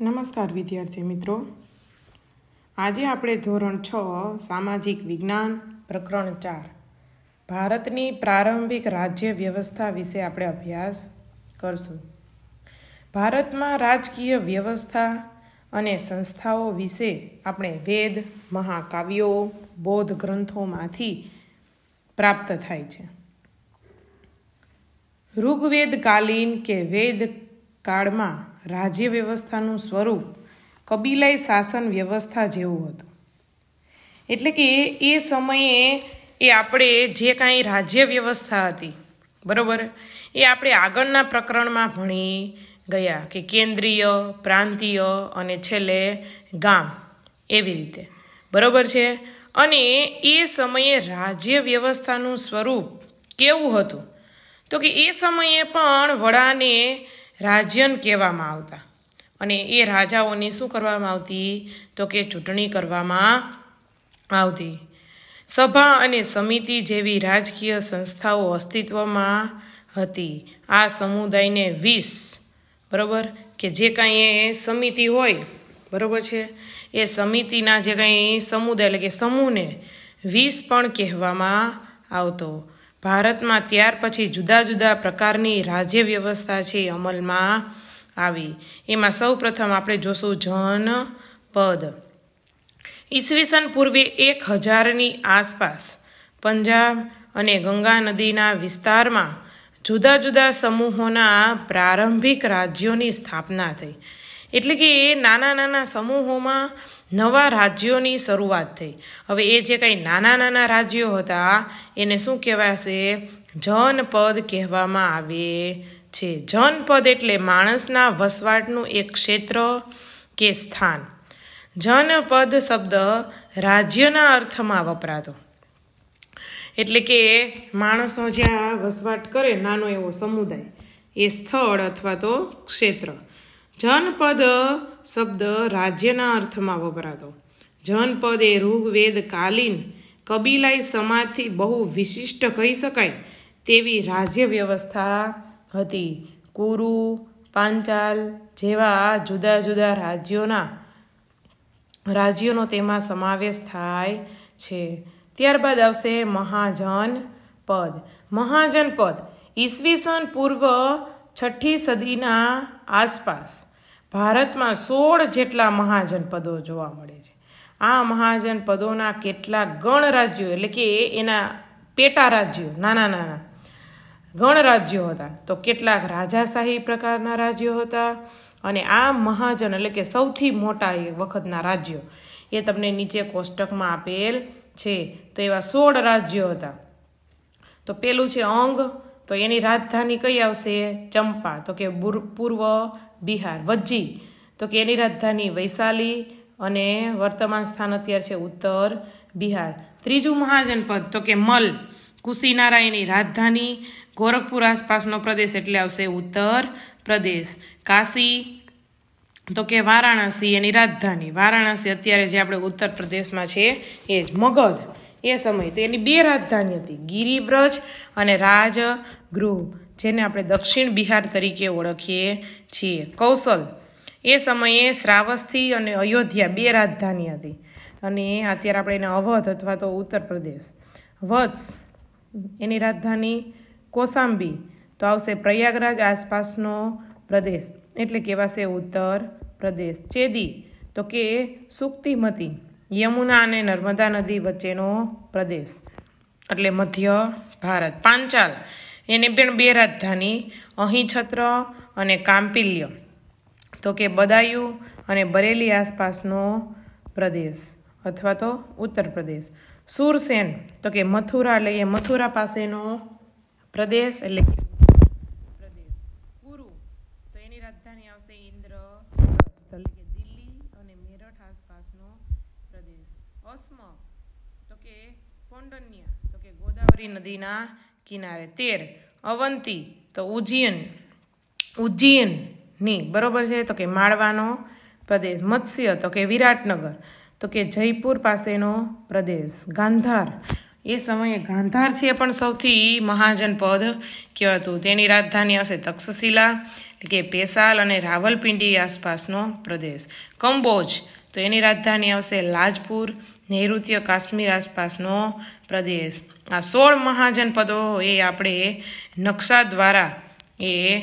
નમસ્કાર વિદ્યાર્થી મિત્રો. આજે આપણે ધોરણ છ, સામાજિક વિજ્ઞાન, પ્રકરણ ચાર. ભારતની પ્રારંભિક રાજ્ય વ્યવસ્થા વિશે આપણે અભ્યાસ કરશું. ભારતમાં રાજકીય વ્યવસ્થા અને સંસ્થાઓ વિશે આપણે વેદ, મહાકાવ્યો, બૌદ્ધ ગ્રંથોમાંથી પ્રાપ્ત થાય છે. ઋગ્વેદકાલીન કે વેદ કાળમાં રાજ્ય વ્યવસ્થાનું સ્વરૂપ કબીલાઈ શાસન વ્યવસ્થા જેવું હતું. એટલે કે એ સમયે એ આપણે જે કાંઈ રાજ્ય વ્યવસ્થા હતી, બરાબર? એ આપણે આગળના પ્રકરણમાં ભણી ગયા કે કેન્દ્રીય, પ્રાંતીય અને છેલ્લે ગામ એવી રીતે. બરાબર છે? અને એ સમયે રાજ્ય વ્યવસ્થાનું સ્વરૂપ કેવું હતું? તો કે એ સમયે પણ વડાને રાજ્યન કહેવામાં આવતા. અને એ રાજાઓની શું કરવામાં આવતી? તો કે ચૂંટણી કરવામાં આવતી. સભા અને સમિતિ જેવી રાજકીય સંસ્થાઓ અસ્તિત્વમાં હતી. આ સમુદાયને વીસ, બરાબર? કે જે કાંઈ એ સમિતિ હોય, બરાબર છે? એ સમિતિના જે કાંઈ સમુદાય, એટલે કે સમૂહને વીસ પણ કહેવામાં આવતો. ભારતમાં ત્યાર પછી જુદા જુદા પ્રકારની રાજ્ય વ્યવસ્થા છે અમલમાં આવી. એમાં સૌ પ્રથમ આપણે જોશું જન પદ. ઈસવીસન પૂર્વે એક હજારની આસપાસ પંજાબ અને ગંગા નદીના વિસ્તારમાં જુદા જુદા સમૂહોના પ્રારંભિક રાજ્યોની સ્થાપના થઈ. એટલે કે એ નાના નાના સમૂહોમાં નવા રાજ્યોની શરૂઆત થઈ. હવે એ જે કંઈ નાના નાના રાજ્યો હતા, એને શું કહેવાશે? જનપદ કહેવામાં આવે છે. જનપદ એટલે માણસના વસવાટનું એક ક્ષેત્ર કે સ્થાન. જનપદ શબ્દ રાજ્યના અર્થમાં વપરાતો. એટલે કે માણસો જ્યાં વસવાટ કરે, નાનો એવો સમુદાય, એ સ્થળ અથવા તો ક્ષેત્ર. જનપદ શબ્દ રાજ્યના અર્થમાં વપરાતો. જનપદ એ ઋગ્વેદ કાલીન કબીલાઈ સમાજથી બહુ વિશિષ્ટ કહી શકાય તેવી રાજ્ય વ્યવસ્થા હતી. કુરુ, પાંચાલ જેવા જુદા જુદા રાજ્યોના રાજ્યોનો તેમાં સમાવેશ થાય છે. ત્યારબાદ આવશે મહાજન પદ. મહાજન પદ ઈસવીસન પૂર્વ છઠ્ઠી સદીના આસપાસ ભારતમાં સોળ જેટલા મહાજનપદો જોવા મળે છે. આ મહાજનપદોના કેટલાક ગણ રાજ્યો, એટલે કે એના પેટા રાજ્યો, નાના નાના ગણ રાજ્યો હતા. તો કેટલાક રાજાશાહી પ્રકારના રાજ્યો હતા અને આ મહાજન, એટલે કે સૌથી મોટા એ વખતના રાજ્યો, એ તમને નીચે કોષ્ટકમાં આપેલ છે. તો એવા સોળ રાજ્યો હતા. તો પેલું છે અંગ, તો એની રાજધાની કઈ આવશે? ચંપા. તો કે પૂર્વ બિહાર, વજ્જી. તો કે એની રાજધાની વૈશાલી અને વર્તમાન સ્થાન અત્યારે છે ઉત્તર બિહાર. ત્રીજું મહાજનપદ, તો કે મલ. કુશીનારાયણની રાજધાની, ગોરખપુર આસપાસનો પ્રદેશ એટલે આવશે ઉત્તર પ્રદેશ. કાશી, તો કે વારાણસી, એની રાજધાની. વારાણસી અત્યારે જે આપણે ઉત્તર પ્રદેશમાં છે એ જ મગધ. એ સમય તો એની બે રાજધાની હતી, ગિરિવ્રજ અને રાજગૃહ. જેને આપણે દક્ષિણ બિહાર તરીકે ઓળખીએ છીએ. કૌશલ. એ સમયે શ્રાવસ્થી અને અયોધ્યા બે રાજધાની હતી. અને અત્યારે આપણે એને અવધ અથવા તો ઉત્તર પ્રદેશ. વત્સ. એની રાજધાની કોસાંબી. તો આવશે પ્રયાગરાજ આસપાસનો પ્રદેશ. એટલે કહેવાશે ઉત્તર પ્રદેશ. ચેદી. તો કે સુક્તિમતી. યમુના અને નર્મદા નદી વચ્ચેનો પ્રદેશ. એટલે મધ્ય ભારત. પાંચાલ. એને પણ બે રાજધાની, અહીં છત્ર અને કામ્પિલ્ય તો કે બદાયુ અને બરેલી આસપાસનો પ્રદેશ અથવા તો ઉત્તર પ્રદેશ. સુરસેન, તો કે મથુરા એટલે એ મથુરા પાસેનો પ્રદેશ એટલે પ્રદેશ. કુરુ, તો એની રાજધાની આવશે ઇન્દ્ર દિલ્હી અને મેરઠ આસપાસનો પ્રદેશ. અસ્મ, તો કે કોંડન્ય તો કે ગોદાવરી નદીના કિનારે તેર. અવંતી, તો ઉજ્જૈન. ઉજ્જૈનની બરોબર છે? તો કે માળવાનો પ્રદેશ. મત્સ્ય, તો કે વિરાટનગર. તો કે જયપુર પાસેનો પ્રદેશ. ગાંધાર. એ સમયે ગાંધાર છે પણ સૌથી મહાજન પદ કહેવાતું તેની રાજધાની હશે તક્ષશિલા કે પેશાલ અને રાવલપિંડી આસપાસનો પ્રદેશ. કંબોજ, તો એની રાજધાની આવશે લાજપુર. નૈઋત્ય કાશ્મીર આસપાસનો પ્રદેશ. આ સોળ મહાજનપદો એ આપણે નકશા દ્વારા એ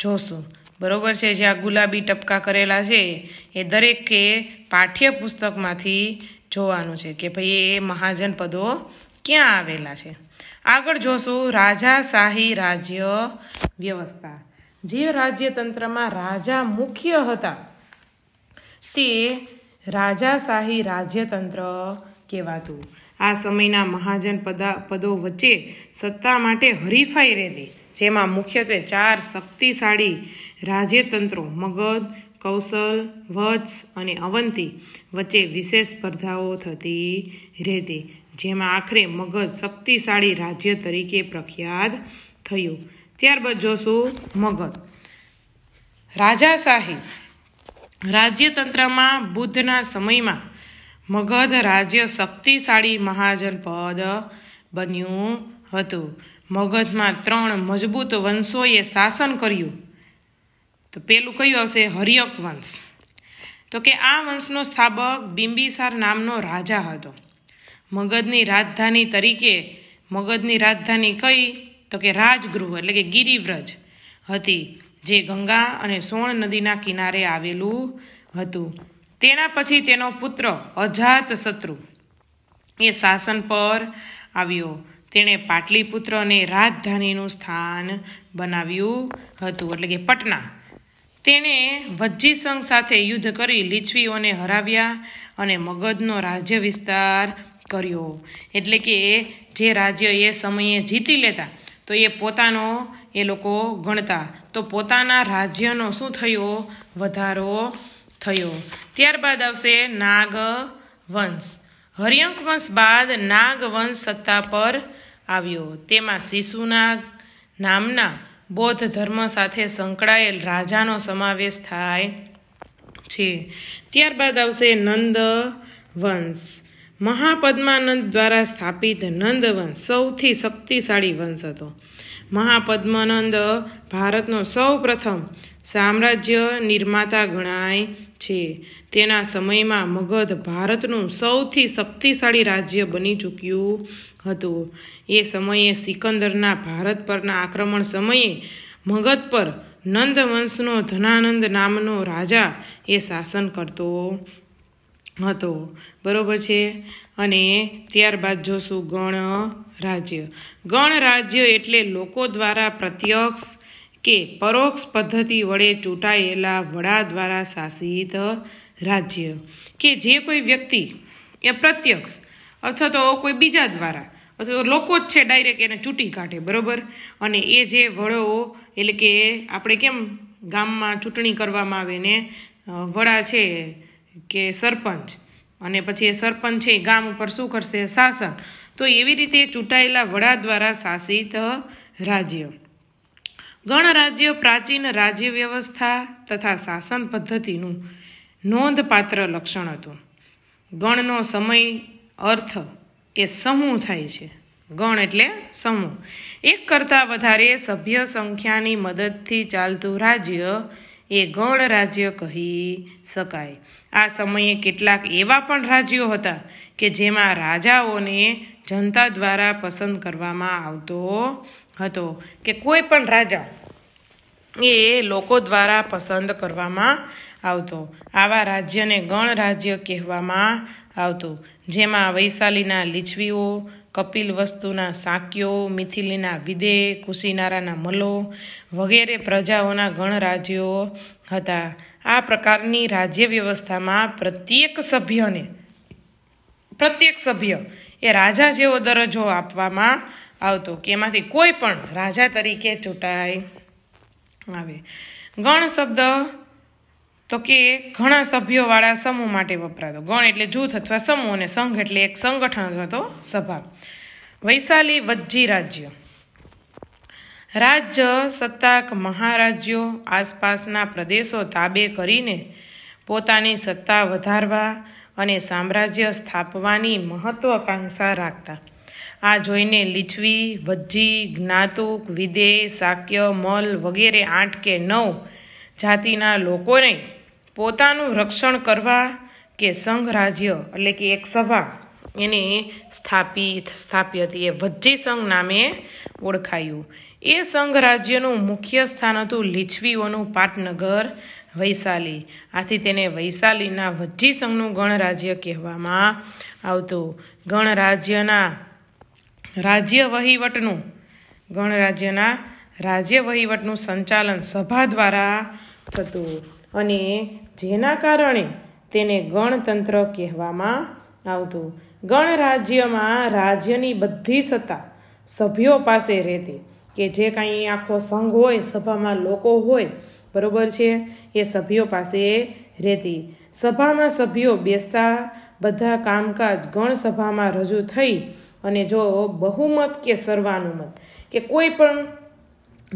જોશું. બરોબર છે જ્યાં ગુલાબી ટપકા કરેલા છે, એ દરેકે પાઠ્યપુસ્તકમાંથી જોવાનું છે કે ભાઈ એ મહાજનપદો ક્યાં આવેલા છે. આગળ જોશું રાજાશાહી રાજ્ય વ્યવસ્થા. જે રાજ્યતંત્રમાં રાજા મુખ્ય હતા, તે રાજાશાહી રાજ્યતંત્ર કહેવાતું. આ સમયના મહાજન પદા, પદો વચ્ચે સત્તા માટે હરીફાઈ રહેતી જેમાં મુખ્યત્વે ચાર શક્તિશાળી રાજ્યતંત્રો, મગધ, કૌશલ, વત્સ અને અવંતી, વચ્ચે વિશેષ સ્પર્ધાઓ થતી રહેતી, જેમાં આખરે મગધ શક્તિશાળી રાજ્ય તરીકે પ્રખ્યાત થયું. ત્યારબાદ જોશું મગધ. રાજાશાહી રાજ્યતંત્રમાં બુદ્ધના સમયમાં મગધ રાજ્ય શક્તિશાળી મહાજન પદ બન્યું હતું. મગધમાં ત્રણ મજબૂત વંશોએ શાસન કર્યું. તો પેલું કયું આવશે? હરિયક વંશ. તો કે આ વંશનો સ્થાપક બિંબિસાર નામનો રાજા હતો. મગધની રાજધાની તરીકે મગધની રાજધાની કઈ? તો કે રાજગૃહ, એટલે કે ગિરિવ્રજ હતી. જે ગંગા અને સોણ નદીના કિનારે આવેલું હતું. તેના પછી તેનો પુત્ર અજાત શત્રુ એ શાસન પર આવ્યો. તેણે પાટલીપુત્રને રાજધાનીનું સ્થાન બનાવ્યું હતું, એટલે કે પટના. તેણે વજ્જી સંઘ સાથે યુદ્ધ કરી લીછવીઓને હરાવ્યા અને મગધનો રાજ્ય વિસ્તાર કર્યો. એટલે કે જે રાજ્ય એ સમયે જીતી લેતા, તો એ પોતાનો એ લોકો ગણતા. તો પોતાના રાજ્યનો શું થયો? વધારો થયો. ત્યારબાદ આવશે નાગ વંશ હરિયંક વંશ બાદ નાગ વંશ સત્તા પર આવ્યો. તેમાં શિશુનાગ નામના બૌદ્ધ ધર્મ સાથે સંકળાયેલ રાજાનો સમાવેશ થાય છે. ત્યારબાદ આવશે નંદ વંશ મહાપદ્માનંદ દ્વારા સ્થાપિત નંદ વંશ સૌથી શક્તિશાળી વંશ હતો. મહાપદ્માનંદ ભારતનો સૌ પ્રથમ સામ્રાજ્ય નિર્માતા ગણાય છે. તેના સમયમાં મગધ ભારતનું સૌથી શક્તિશાળી રાજ્ય બની ચૂક્યું હતું. એ સમયે સિકંદરના ભારત પરના આક્રમણ સમયે મગધ પર નંદ વંશનો ધનાનંદ નામનો રાજા એ શાસન કરતો હતો. બરોબર છે? અને ત્યારબાદ જોશું ગણ રાજ્ય. ગણ રાજ્ય એટલે લોકો દ્વારા પ્રત્યક્ષ કે પરોક્ષ પદ્ધતિ વડે ચૂંટાયેલા વડા દ્વારા શાસિત રાજ્ય. કે જે કોઈ વ્યક્તિ એ પ્રત્યક્ષ અથવા તો કોઈ બીજા દ્વારા અથવા લોકો જ છે ડાયરેક્ટ એને ચૂંટી કાઢે, બરાબર? અને એ જે વડો એટલે કે આપણે કેમ ગામમાં ચૂંટણી કરવામાં આવે ને વડા છે કે સરપંચ અને પછી એ સરપંચ છે એ ગામ ઉપર શું કરશે? શાસન. તો એવી રીતે ચૂંટાયેલા વડા દ્વારા શાસિત રાજ્ય. ગણરાજ્ય પ્રાચીન રાજ્ય વ્યવસ્થા તથા શાસન પદ્ધતિનું નોંધપાત્ર લક્ષણ હતું. ગણનો સમય, અર્થ એ સમૂહ થાય છે. ગણ એટલે સમૂહ. એક કરતાં વધારે સભ્ય સંખ્યાની મદદથી ચાલતું રાજ્ય એ ગણ રાજ્ય કહી શકાય. આ સમયે કેટલાક એવા પણ રાજ્યો હતા કે જેમાં રાજાઓને જનતા દ્વારા પસંદ કરવામાં આવતો હતો કે કોઈ પણ રાજા એ લોકો દ્વારા પસંદ કરવામાં આવતો. આવા રાજ્યને ગણ રાજ્ય કહેવામાં આવતું. જેમાં વૈશાલીના લીછવીઓ કપિલ વસ્તુના સાક્યો, મિથિલીના વિદે, કુશીનારાના મલો વગેરે પ્રજાઓના ગણરાજ્યો હતા. આ પ્રકારની રાજ્ય વ્યવસ્થામાં પ્રત્યેક સભ્યને, પ્રત્યેક સભ્ય એ રાજા જેવો દરજ્જો આપવામાં આવતો કે એમાંથી કોઈ પણ રાજા તરીકે ચૂંટાય આવે. ગણ શબ્દ તો કે ઘણા સભ્યોવાળા સમૂહ માટે વપરાતો. ગણ એટલે જૂથ અથવા સમૂહ અને સંઘ એટલે એક સંગઠન અથવા તો સભા. વૈશાલી વજ્જી રાજ્ય. રાજ્ય, સત્તાક મહારાજ્યો, આસપાસના પ્રદેશો તાબે કરીને પોતાની સત્તા વધારવા અને સામ્રાજ્ય સ્થાપવાની મહત્વાકાંક્ષા રાખતા. આ જોઈને લીછવી વજ્જી જ્ઞાતુક, વિદે શાક્ય મલ વગેરે આઠ કે નવ જાતિના લોકોને પોતાનું રક્ષણ કરવા કે સંઘ રાજ્ય, એટલે કે એક સભા, એને સ્થાપિત સ્થાપી હતી એ વજ્જી સંઘ નામે ઓળખાયું. એ સંઘ રાજ્યનું મુખ્ય સ્થાન હતું લીછવીઓનું પાટનગર વૈશાલી. આથી તેને વૈશાલીના વજ્જી સંઘનું ગણરાજ્ય કહેવામાં આવતું. ગણરાજ્યના રાજ્ય વહીવટનું ગણરાજ્યના રાજ્ય વહીવટનું સંચાલન સભા દ્વારા થતું. અને જેના કારણે તેને ગણતંત્ર કહેવામાં આવતું. ગણરાજ્યમાં રાજ્યની બધી સત્તા સભ્યો પાસે રહેતી. કે જે કાંઈ આખો સંઘ હોય, સભામાં લોકો હોય, બરોબર છે? એ સભ્યો પાસે રહેતી. સભામાં સભ્યો બેસતા, બધા કામકાજ ગણસભામાં રજૂ થઈ અને જો બહુમત કે સર્વાનુમત કે કોઈ પણ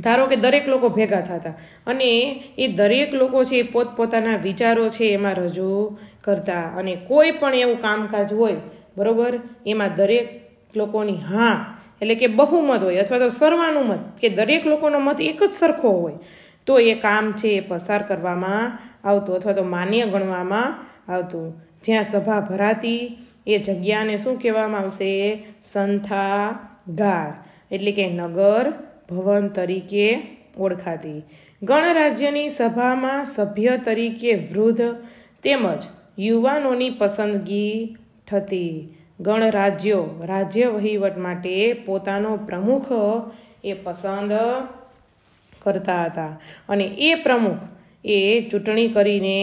ધારો કે દરેક લોકો ભેગા થતા. અને એ દરેક લોકો છે એ પોતપોતાના વિચારો છે એમાં રજૂ કરતા. અને કોઈ પણ એવું કામકાજ હોય, બરાબર, એમાં દરેક લોકોની હા, એટલે કે બહુમત હોય, અથવા તો સર્વાનુમત, કે દરેક લોકોનો મત એક જ સરખો હોય, તો એ કામ છે એ પસાર કરવામાં આવતું અથવા તો માન્ય ગણવામાં આવતું. જ્યાં સભા ભરાતી, એ જગ્યાને શું કહેવામાં આવશે? સંથાગાર. એટલે કે નગર ભવન તરીકે ઓળખાતી. ગણરાજ્યની સભામાં સભ્ય તરીકે વૃદ્ધ તેમજ યુવાનોની પસંદગી થતી. ગણરાજ્યો રાજ્ય વહીવટ માટે પોતાનો પ્રમુખ એ પસંદ કરતા હતા અને એ પ્રમુખ એ ચૂંટણી કરીને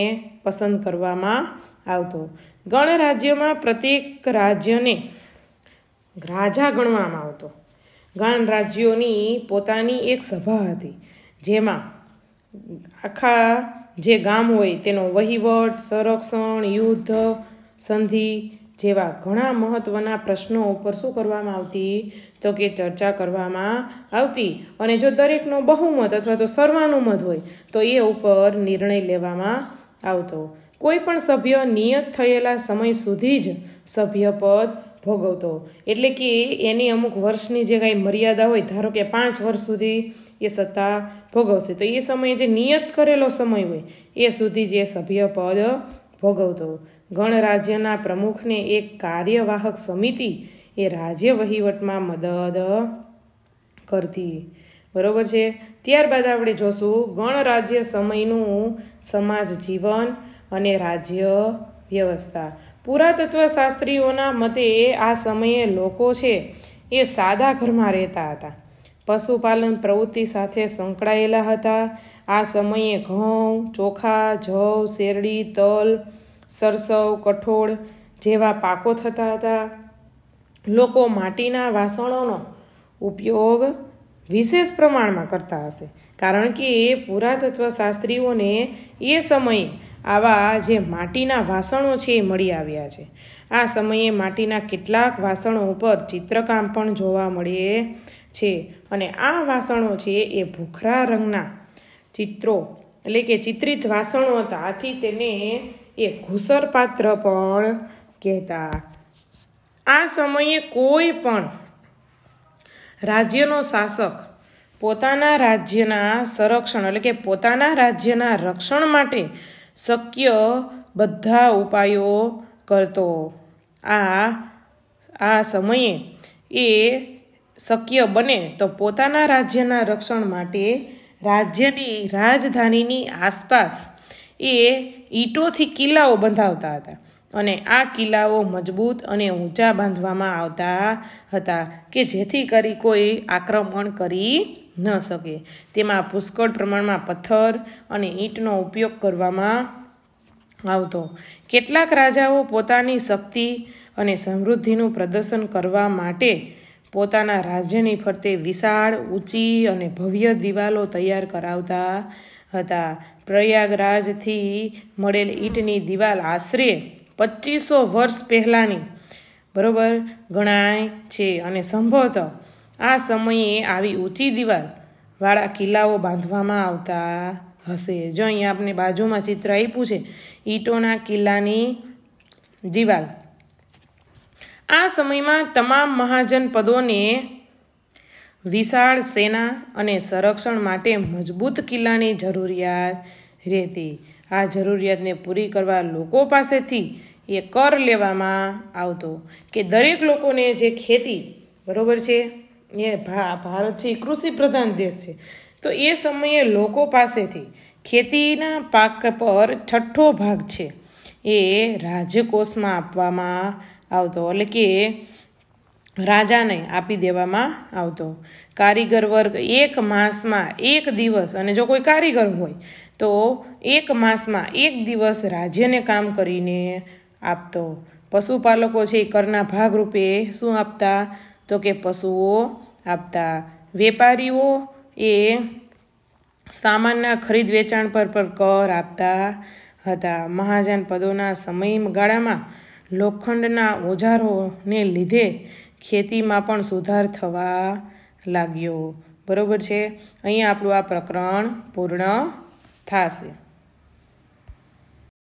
પસંદ કરવામાં આવતો. ગણરાજ્યમાં પ્રત્યેક રાજ્યને રાજા ગણવામાં આવતો. ગણરાજ્યોની પોતાની એક સભા હતી, જેમાં આખા જે ગામ હોય તેનો વહીવટ, સંરક્ષણ, યુદ્ધ, સંધિ જેવા ઘણા મહત્ત્વના પ્રશ્નો ઉપર શું કરવામાં આવતી, તો કે ચર્ચા કરવામાં આવતી. અને જો દરેકનો બહુમત અથવા તો સર્વાનુમત હોય, તો એ ઉપર નિર્ણય લેવામાં આવતો. કોઈ પણ સભ્ય નિયત થયેલા સમય સુધી જ સભ્યપદ ભોગવતો. એટલે કે એની અમુક વર્ષની જે કાંઈ મર્યાદા હોય, ધારો કે પાંચ વર્ષ સુધી એ સત્તા ભોગવશે. તો એ સમયે જે નિયત કરેલો સમય હોય, એ સુધી જે સભ્યપદ ભોગવતો. ગણરાજ્યના પ્રમુખને એક કાર્યવાહક સમિતિ એ રાજ્ય વહીવટમાં મદદ કરતી. બરોબર છે? ત્યારબાદ આપણે જોશું ગણરાજ્ય સમયનું સમાજ જીવન અને રાજ્ય વ્યવસ્થા. પુરાતત્વ શાસ્ત્રીઓના મતે આ સમયે લોકો છે એ સાદા ઘરમાં રહેતા હતા. પશુપાલન પ્રવૃત્તિ સાથે સંકળાયેલા હતા. આ સમયે ઘઉં, ચોખા, જવ, શેરડી, તલ, સરસવ, કઠોળ જેવા પાકો થતા હતા. લોકો માટીના વાસણોનો ઉપયોગ વિશેષ પ્રમાણમાં કરતા હશે. કારણ કે પુરાતત્વ શાસ્ત્રીઓને એ સમયે આવા જે માટીના વાસણો છે એ મળી આવ્યા છે. આ સમયે માટીના કેટલાક વાસણો ઉપર ચિત્રકામ પણ જોવા મળે છે અને આ વાસણો છે એ ભૂખરા રંગના ચિત્રો, એટલે કે ચિત્રિત વાસણો હતા. આથી તેને એ ઘૂસરપાત્ર પણ કહેતા. આ સમયે કોઈ પણ રાજ્યનો શાસક પોતાના રાજ્યના સંરક્ષણ, એટલે કે પોતાના રાજ્યના રક્ષણ માટે શક્ય બધા ઉપાયો કરતો. આ આ સમયે એ શક્ય બને તો પોતાના રાજ્યના રક્ષણ માટે રાજ્યની રાજધાનીની આસપાસ એ ઈંટોથી કિલ્લાઓ બંધાવતા હતા અને આ કિલ્લાઓ મજબૂત અને ઊંચા બાંધવામાં આવતા હતા કે જેથી કરી કોઈ આક્રમણ કરી ન શકે. તેમાં પુષ્કળ પ્રમાણમાં પથ્થર અને ઈંટનો ઉપયોગ કરવામાં આવતો. કેટલાક રાજાઓ પોતાની શક્તિ અને સમૃદ્ધિનું પ્રદર્શન કરવા માટે પોતાના રાજ્યની ફરતે વિશાળ, ઊંચી અને ભવ્ય દિવાલો તૈયાર કરાવતા હતા. પ્રયાગરાજથી મળેલ ઈંટની દિવાલ આશરે પચીસો વર્ષ પહેલાંની, બરોબર, ગણાય છે અને સંભવતઃ આ સમયે આવી ઊંચી દિવાલ વાળા કિલ્લાઓ બાંધવામાં આવતા હશે. જો અહીંયા આપણે બાજુમાં ચિત્ર આપ્યું છે, ઈંટોના કિલ્લાની દિવાલ. આ સમયમાં તમામ મહાજન પદોને વિશાળ સેના અને સંરક્ષણ માટે મજબૂત કિલ્લાની જરૂરિયાત રહેતી. આ જરૂરિયાતને પૂરી કરવા લોકો પાસેથી એ કર લેવામાં આવતો કે દરેક લોકોને જે ખેતી, બરાબર છે? એ ભારત છે એ કૃષિ પ્રધાન દેશ છે. તો એ સમયે લોકો પાસેથી ખેતીના પાક પર છઠ્ઠો ભાગ છે. એ રાજકોષમાં આપવામાં આવતો, એટલે કે રાજાને આપી દેવામાં આવતો. કારીગર વર્ગ એક માસમાં એક દિવસ, અને જો કોઈ કારીગર હોય, તો એક માસમાં એક દિવસ રાજ્યને કામ કરીને આપતો. પશુપાલકો છે એ કરના ભાગરૂપે શું આપતા? તો કે પશુઓ, આપતા વેપારીઓ એ સામાનના ખરીદ વેચાણ પર પર કર આપતા હતા. મહાજન પદોના સમયગાળામાં લોખંડના ઓજારોને લીધે ખેતીમાં પણ સુધાર થવા લાગ્યો. બરાબર છે? અહીંયા આપણું આ પ્રકરણ પૂર્ણ થશે.